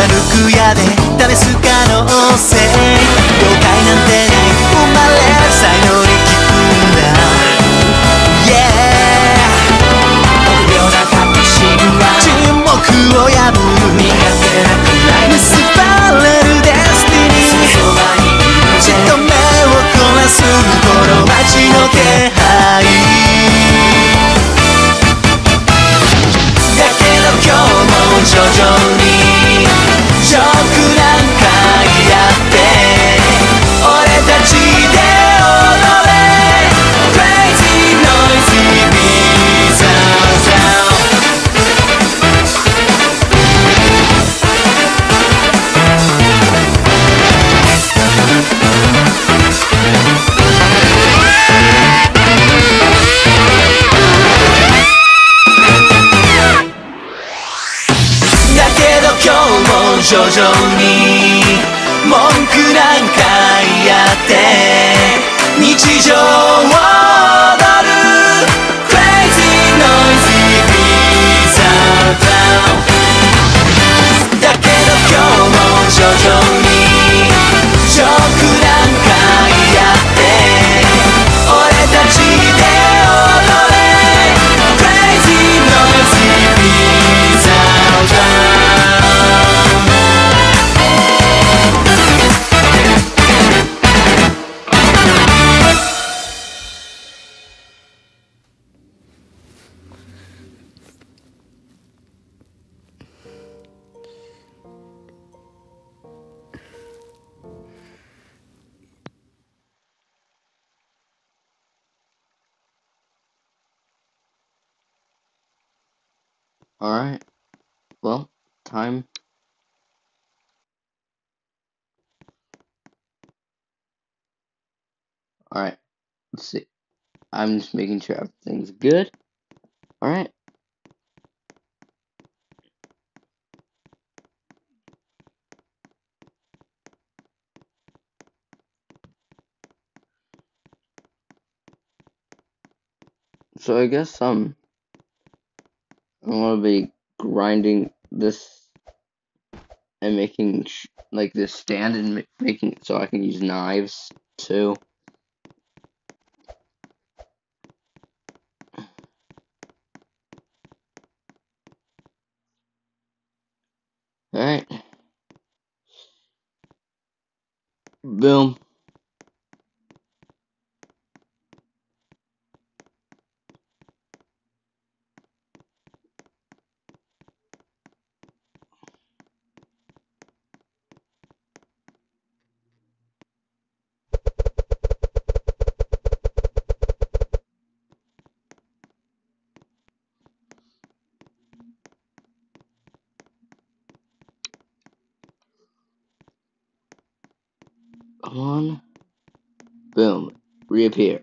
貫く矢で試す可能性。了解なんて徐々に文句なんか言って。日常 Alright. Well, time. Alright. Let's see. I'm just making sure everything's good. Alright. So I guess um I'm gonna be grinding this and making like this stand and ma- making so I can use knives too. Alright. Boom. On. Boom. Reappear.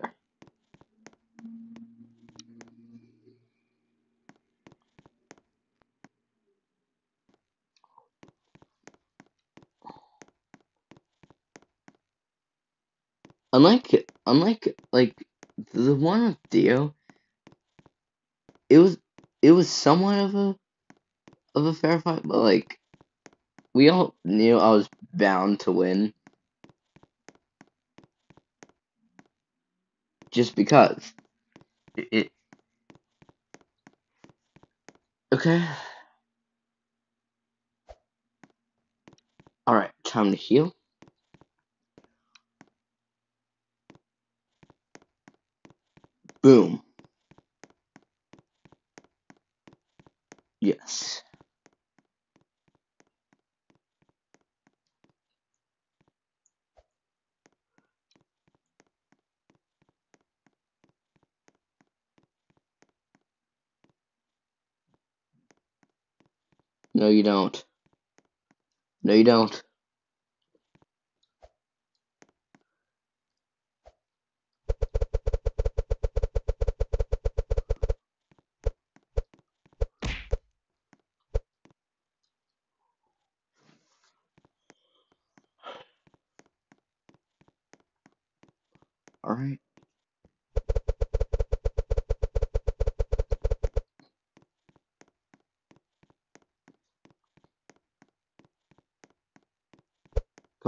Unlike unlike like the one with Dio, it was it was somewhat of a of a fair fight, but like we all knew I was bound to win. Just because. It, Okay. Alright, time to heal. Boom. Yes. No, you don't. No, you don't.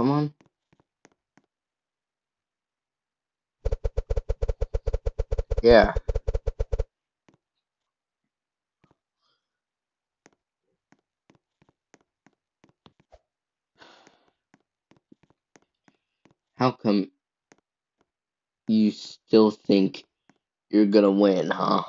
Come on. Yeah. How come you still think you're gonna win, huh?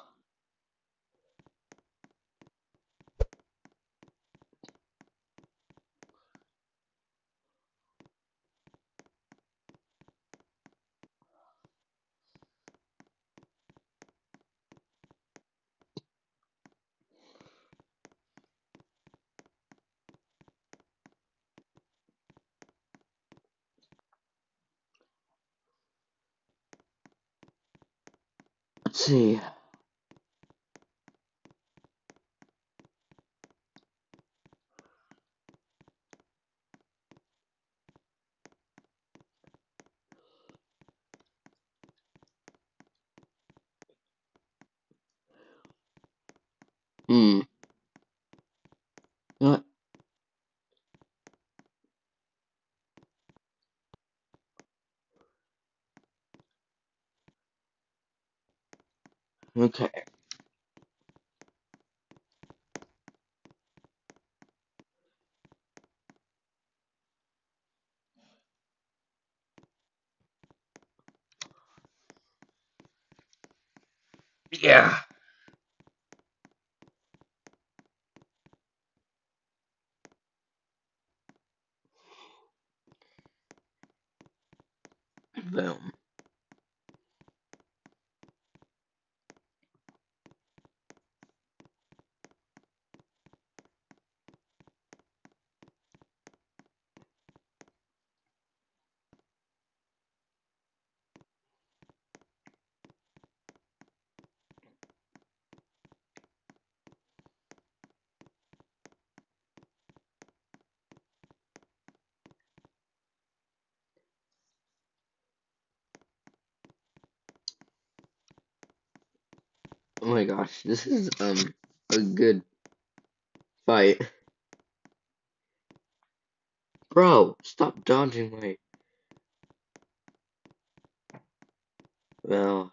Let's see. Hmm. You know what? Okay. Yeah. Boom. My gosh, this is um a good fight. Bro, stop dodging my well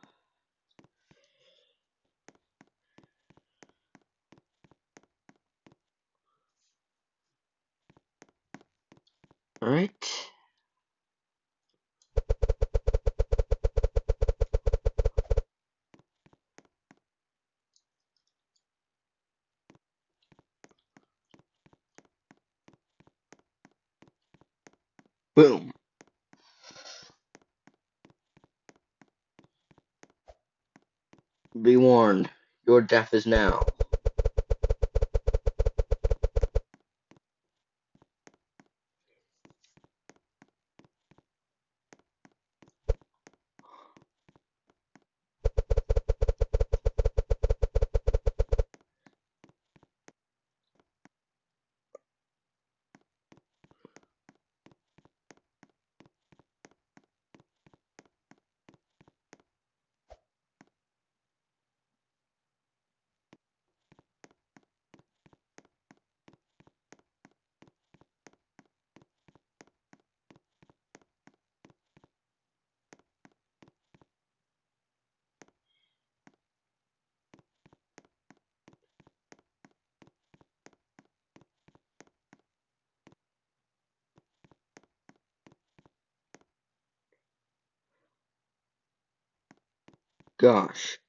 alright. Boom. Be warned, your death is now. Gosh.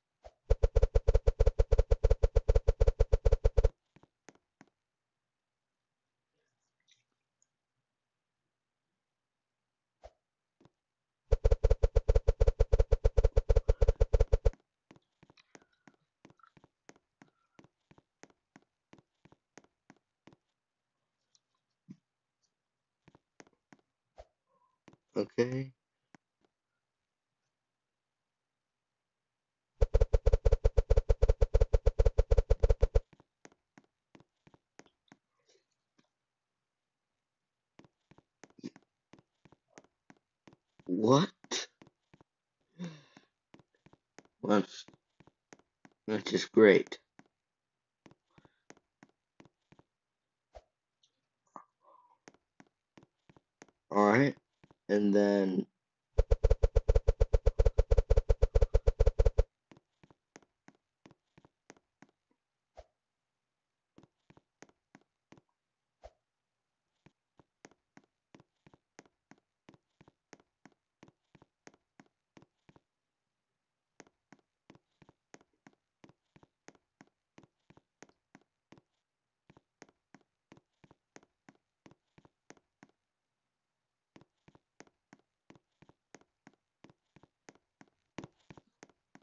Okay. What? That's that's just great. Alright. And then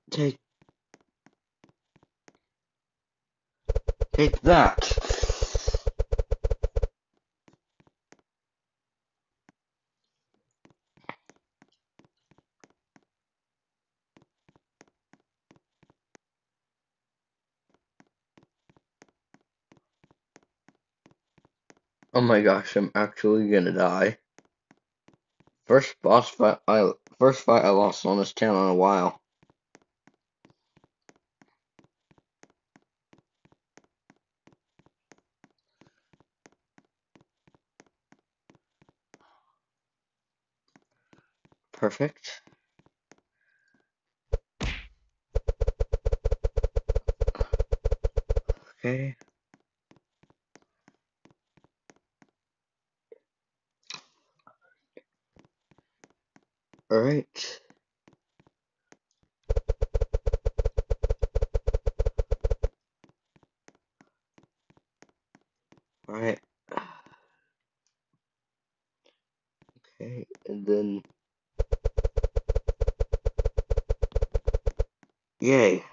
Take. Take that. Oh my gosh, I'm actually gonna die. First boss fight I first fight I lost on this channel in a while. Perfect. Okay. Alright. Alright. Okay, and then Yay.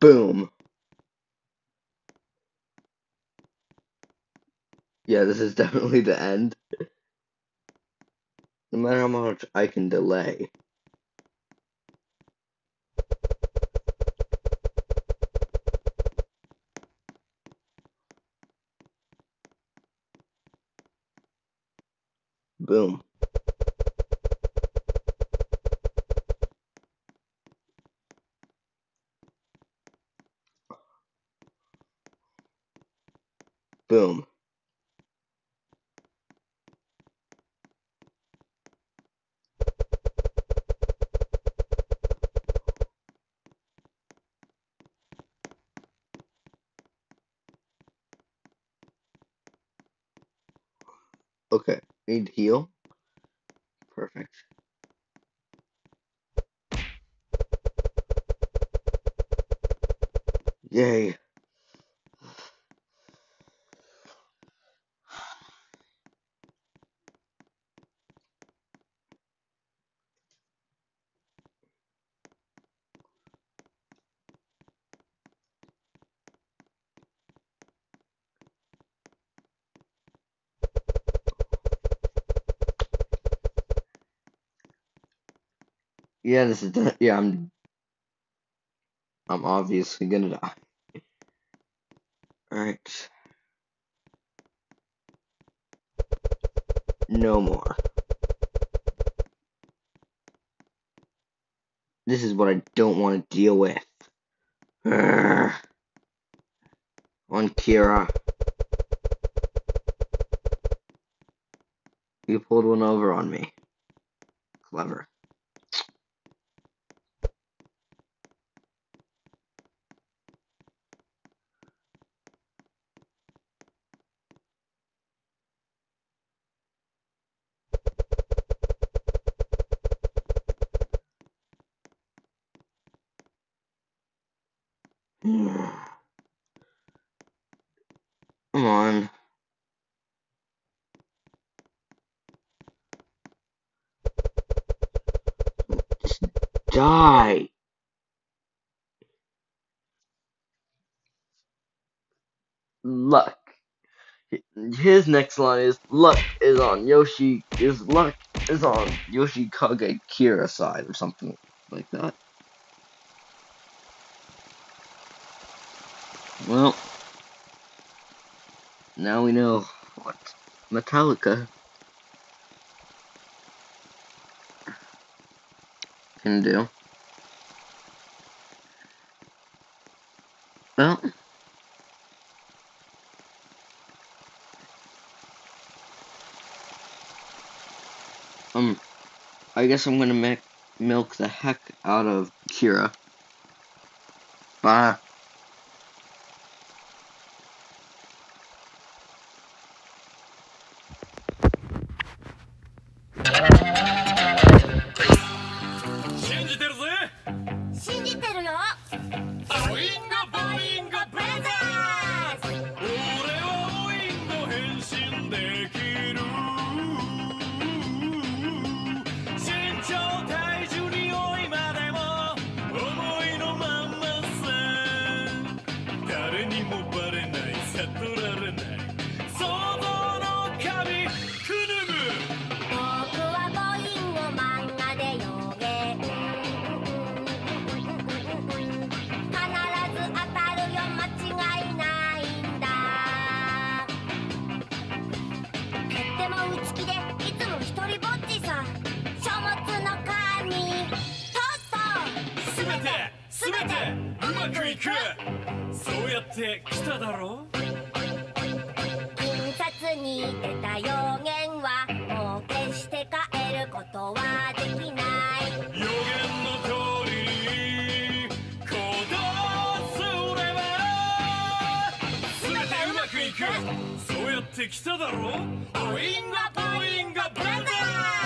Boom. Yeah, this is definitely the end. No matter how much I can delay. Boom. Okay, need to heal. Perfect. Yay. Yeah, this is done. Yeah, I'm. I'm obviously gonna die. Alright. No more. This is what I don't want to deal with. Urgh. On Kira. You pulled one over on me. Clever. Come on. Just die. Luck. His next line is luck is on Yoshi is luck is on Yoshikage Kira side or something like that. Well, now we know what Metallica can do. Well, um, I guess I'm gonna milk the heck out of Kira. Bye. ni mu bari na 来ただろボインガボインガブラザー